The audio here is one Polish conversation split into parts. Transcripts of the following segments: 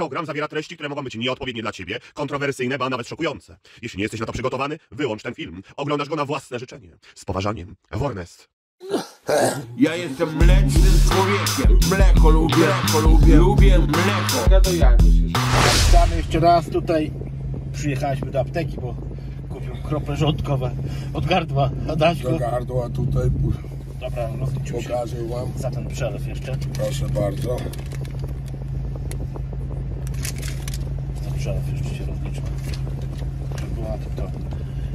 program zawiera treści, które mogą być nieodpowiednie dla ciebie, kontrowersyjne, ba nawet szokujące. Jeśli nie jesteś na to przygotowany, wyłącz ten film. Oglądasz go na własne życzenie. Z poważaniem. Warnest. Ja jestem mlecznym człowiekiem. Mleko lubię, mleko lubię, lubię mleko. Witamy jeszcze raz tutaj. Przyjechaliśmy do apteki, bo kupił krople żołądkowe od gardła. Adaśko. Do gardła tutaj Dobra, rozliczył się pokażę wam. za ten przelew jeszcze. Proszę bardzo. Jeszcze się. Żeby była to.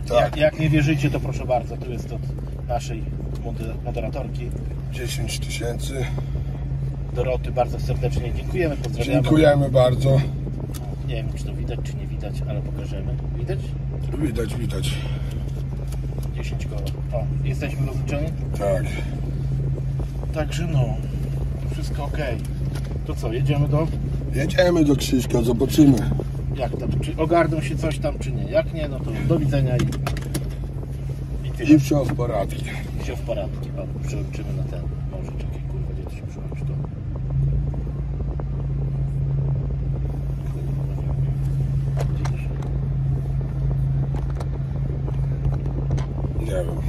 Tak. Jak, jak nie wierzycie, to proszę bardzo, tu jest od naszej moder- moderatorki 10 tysięcy. Doroty. Bardzo serdecznie dziękujemy, pozdrawiamy. Dziękujemy bardzo. Nie wiem, czy to widać, czy nie widać, ale pokażemy. Widać? Widać, widać. 10 koła. O, jesteśmy rozliczeni? Tak. Także no, wszystko ok. To co, jedziemy do... Jedziemy do Krzyśka, zobaczymy. Jak tam, czy ogarną się coś tam, czy nie? Jak nie, no to do widzenia i... I tyle. I wciąż poradki. I się w poradki, pan przełączymy na ten. Może czekaj, kurwa, gdzie to się przełączy to? Nie wiem.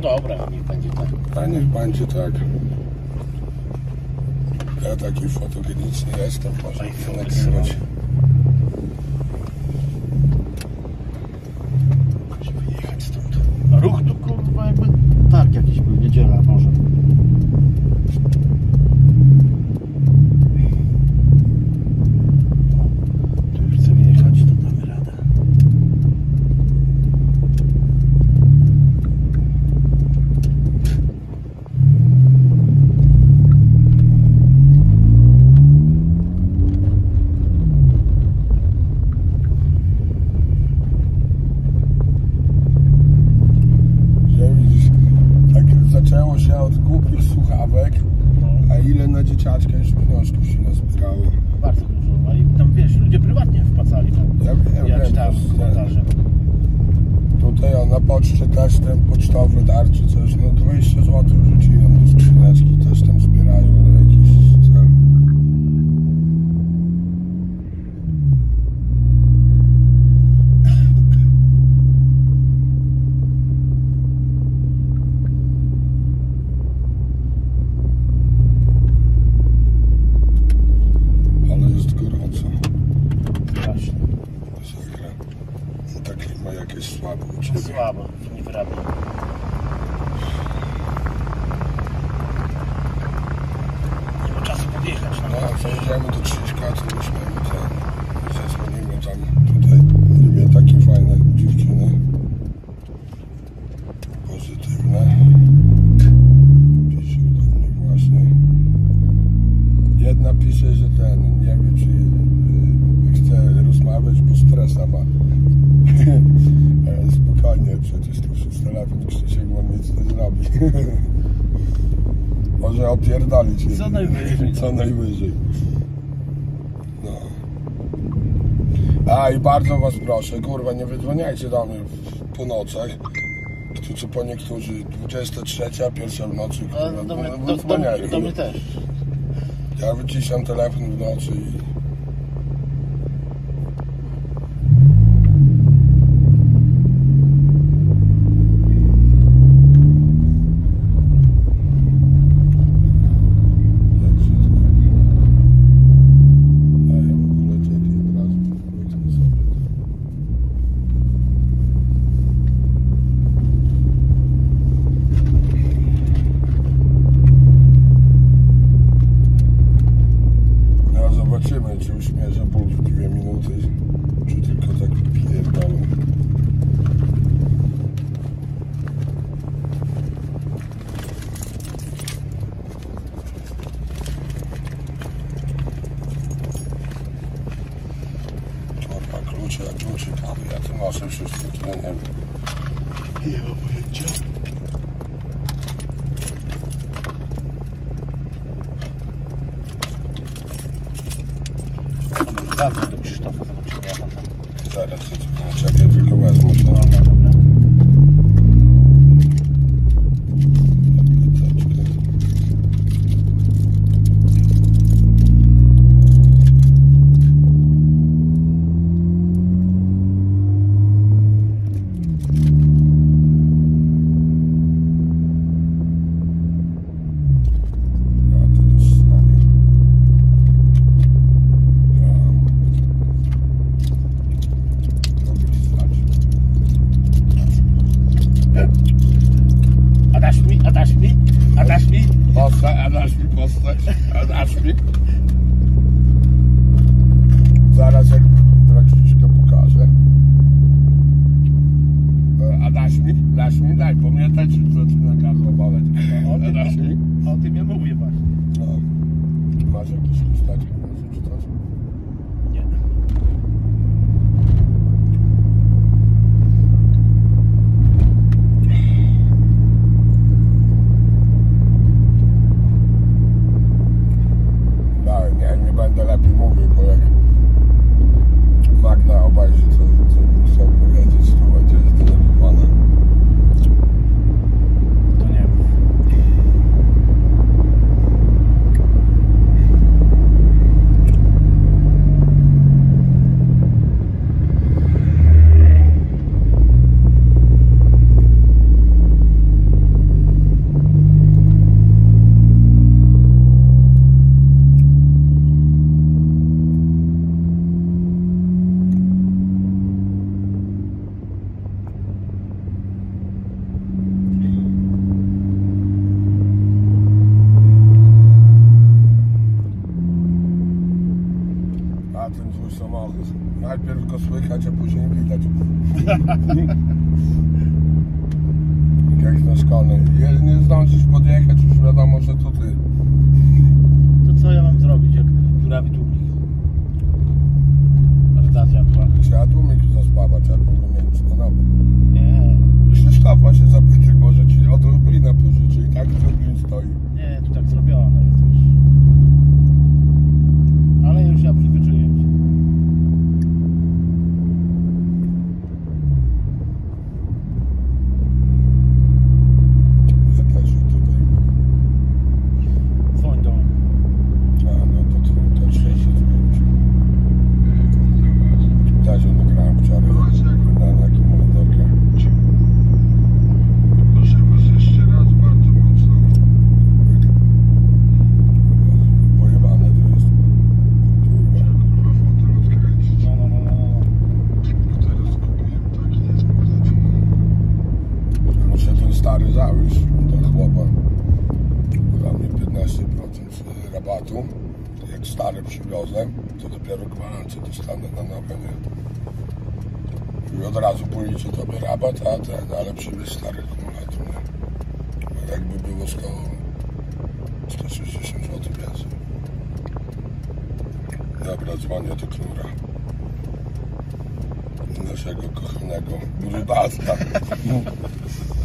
Dobra, niech będzie tak. A niech będzie tak. Ja taki fotogeniczny jestem, może Oj, chcę zaczęło się od głupich słuchawek, a ile na dzieciaczka już pieniążków się nazbierało. bardzo dużo. No i tam wiesz, ludzie prywatnie wpłacali tam. Ja wiem, Ja wiem, czytałem jest- komentarze. Tutaj o, na poczcie też ten pocztowy dar czy coś, no 20 zł rzuciłem do skrzyneczki, też tam zbierają na jakiś cel. Ale jest gorąco. Strasznie. Masakra. No ta klima jakieś słabe u Ciebie. Słabo, nie wyrabia. Nie ma czasu podjechać. No. Krzyśka, to weźmiemy ten, zadzwonimy tam, tutaj dwie takie fajne dziewczyny, pozytywne, pisze do mnie właśnie. Jedna pisze, że ten, nie wie czy y, chce rozmawiać, bo stresa ma. Spokojnie, przecież to przez telefon Krzysiek on nic nie zrobi. Może opierdolić Co najwyżej. Co najwyżej. No. A i bardzo was proszę, kurwa, nie wydzwaniajcie do mnie w północach. Tu co po niektórzy 23, pierwsza w nocy, kurwa, do, mnie, no, do, do, do mnie też. Ja wyciszam telefon w nocy i... A ten twój samochód. Najpierw go słychać, a później widać. Jak na szkolnej. Jak nie zdążysz podjechać, już wiadomo, że to ty. To co ja mam zrobić, jak dziurawy tłumik? Realizacja była. Trzeba tłumik zaspawać albo wymienić na nowy. Nie. Krzysztofa się zapytaj, może ci o Dublina pożyczy i tak Dublin stoi. Nie, tu tak zrobione jest już. Ale już ja przyzwyczaiłem się. Ja też tutaj. Dzwoń do mnie. A no to to też się zmienić. Też nagrałem wczoraj na akumulatorkę. Proszę was jeszcze raz bardzo mocno. Pojebane to jest. Kurwa. Chyba fotel odkręcić. No, no, no, no, no. Teraz kupiłem taki niezły Muszę ten stary zawiesz, ten chłopa. Dał mi 15% rabatu. Jak stary przywiozę, to dopiero gwarancję I od razu policzy tobie rabat, a ten, ale przywieź stary akumulator, nie? Jakby było 100, 160 zł więcej. Dobra, dzwonię do knura. Naszego kochanego brudasta.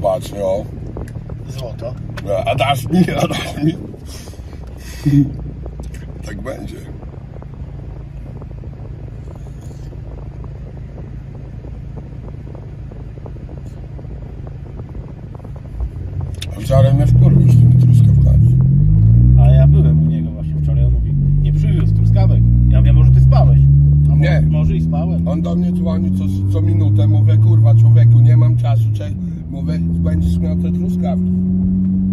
Zaraz zobaczę, o. Złoto. A dasz mi, a dasz mi. Tak będzie. Wczoraj mnie wkurwił z tymi truskawkami. A ja byłem u niego właśnie wczoraj. On mówi, nie przywiózł truskawek. Ja wiem, może ty spałeś. A Nie. Może i spałem. On do mnie dzwoni co, co minutę, mówię, kurwa człowieku, nie mam czasu, czek. Mówię, będziesz miał te truskawki.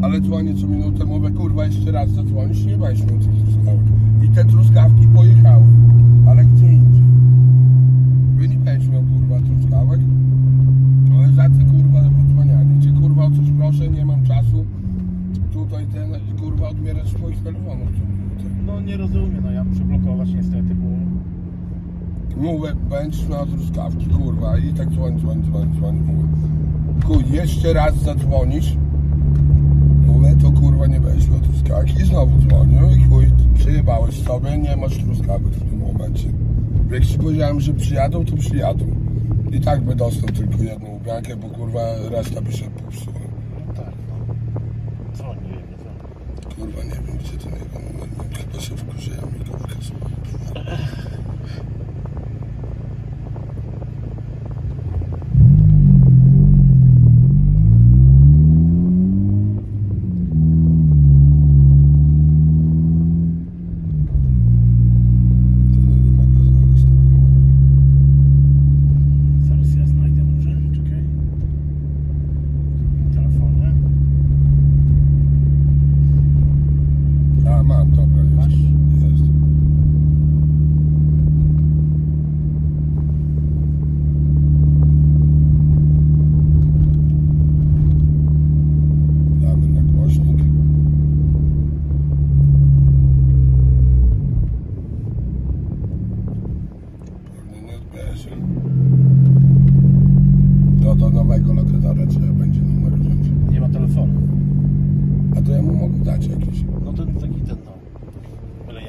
Ale dzwonię co minutę, mówię, kurwa, jeszcze raz zadzwonisz, nie będziesz miał tych truskawek. I te truskawki pojechały, ale gdzie indziej. Wy nie będziesz miał, kurwa, truskawek. Ale za te, kurwa, wydzwanianie. Cię, kurwa, o coś proszę, nie mam czasu. Tutaj ten, kurwa, odbierasz swoich telefonów co minutę. No nie rozumiem, no ja muszę blokować niestety, bo... Mówię, będziesz miał truskawki, kurwa. I tak dzwoń, dzwoń, dzwoń, dzwoń. Mówię, kuj, jeszcze raz zadzwonisz. Mówię, to kurwa nie będziesz miał truskawek. I znowu dzwonię. I chuj, przejebałeś sobie, nie masz truskawek w tym momencie. Jak ci powiedziałem, że przyjadą, to przyjadą. I tak by dostał tylko jedną ubiankę, bo kurwa reszta by się popsuła. No tak, no. Dzwoń, nie wiem. Kurwa, nie wiem, gdzie ten jego numer mam. Chyba się wkurzyłem i go wykazałem.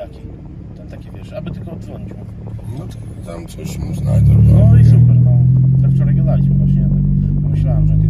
taki, tam takie wiesz, aby tylko dzwonić mu. No to tam coś mu znajdę. No i super, no. Tak wczoraj gadaliśmy właśnie, ja tak myślałem, że ty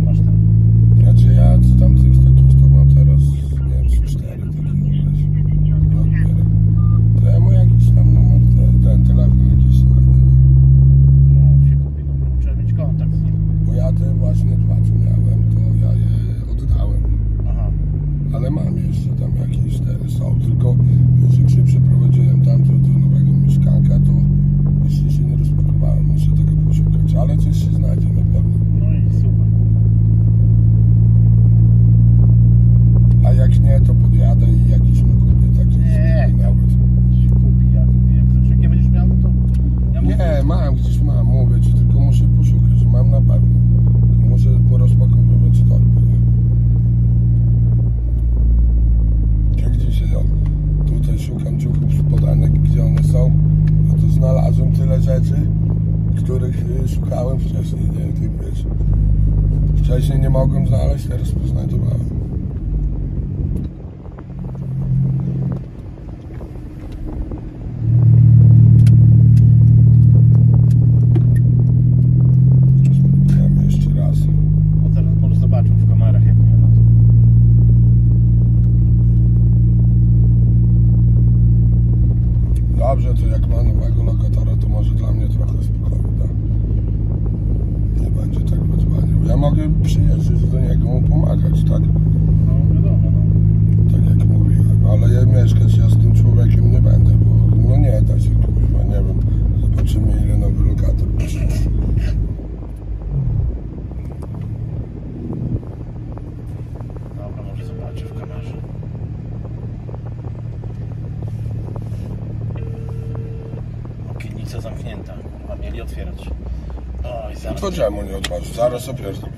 Zaraz opierdolę.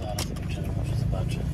Zaraz, może zobaczę.